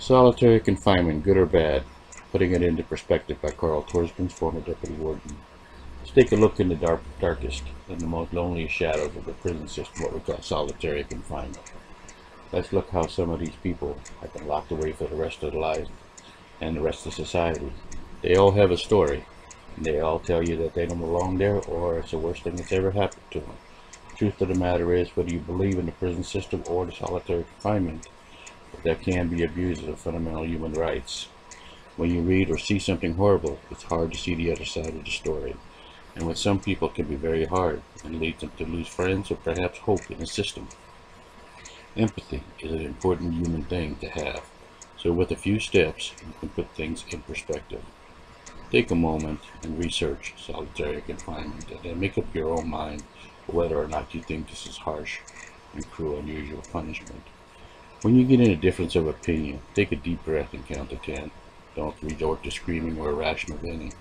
Solitary confinement, good or bad? Putting it into perspective by Carl ToersBijns, former deputy warden. Let's take a look in the dark, darkest and the most loneliest shadows of the prison system, what we call solitary confinement. Let's look how some of these people have been locked away for the rest of their lives and the rest of society. They all have a story. And they all tell you that they don't belong there or it's the worst thing that's ever happened to them. The truth of the matter is, whether you believe in the prison system or the solitary confinement, that can be abuses of fundamental human rights. When you read or see something horrible, it's hard to see the other side of the story. And with some people can be very hard and leads them to lose friends or perhaps hope in the system. Empathy is an important human thing to have. So with a few steps, you can put things in perspective. Take a moment and research solitary confinement and then make up your own mind whether or not you think this is harsh and cruel unusual punishment. When you get in a difference of opinion, take a deep breath and count to 10. Don't resort to screaming or irrational venting.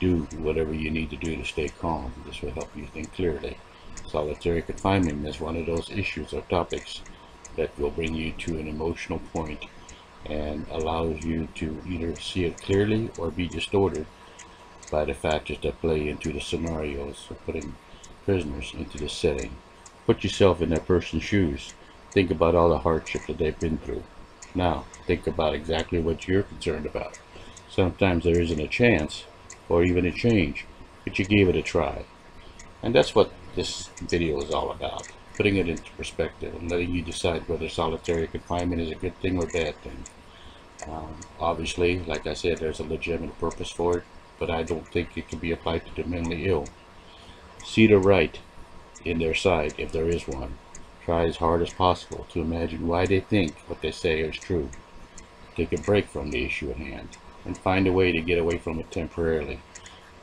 Do whatever you need to do to stay calm. This will help you think clearly. Solitary confinement is one of those issues or topics that will bring you to an emotional point and allows you to either see it clearly or be distorted by the factors that play into the scenarios of putting prisoners into the setting. Put yourself in that person's shoes. Think about all the hardship that they've been through. Now, think about exactly what you're concerned about. Sometimes there isn't a chance, or even a change, but you gave it a try. And that's what this video is all about. Putting it into perspective and letting you decide whether solitary confinement is a good thing or a bad thing. Um, obviously, like I said, there's a legitimate purpose for it, but I don't think it can be applied to the mentally ill. See the right in their side, if there is one. Try as hard as possible to imagine why they think what they say is true. Take a break from the issue at hand and find a way to get away from it temporarily.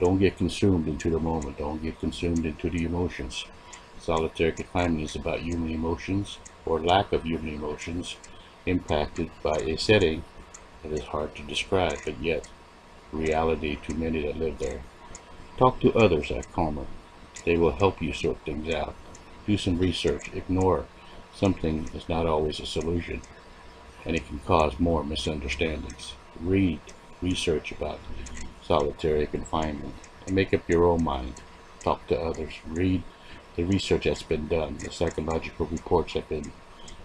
Don't get consumed into the moment. Don't get consumed into the emotions. Solitary confinement is about human emotions or lack of human emotions impacted by a setting that is hard to describe, but yet reality to many that live there. Talk to others at Calmer. They will help you sort things out do some research. Ignore something is not always a solution, and it can cause more misunderstandings. Read research about solitary confinement and make up your own mind. Talk to others. Read the research that's been done, the psychological reports that have been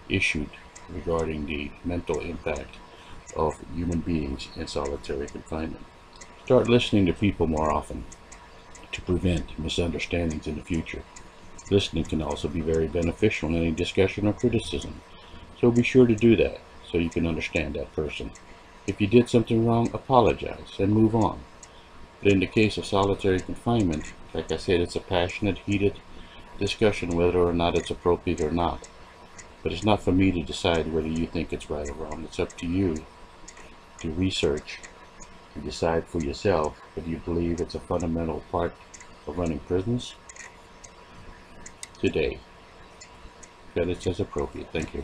issued regarding the mental impact of human beings in solitary confinement. Start listening to people more often to prevent misunderstandings in the future. Listening can also be very beneficial in any discussion or criticism, so be sure to do that so you can understand that person. If you did something wrong, apologize and move on. But in the case of solitary confinement, like I said, it's a passionate, heated discussion whether or not it's appropriate or not. But it's not for me to decide whether you think it's right or wrong. It's up to you to research and decide for yourself whether you believe it's a fundamental part of running prisons today. That is as appropriate. Thank you.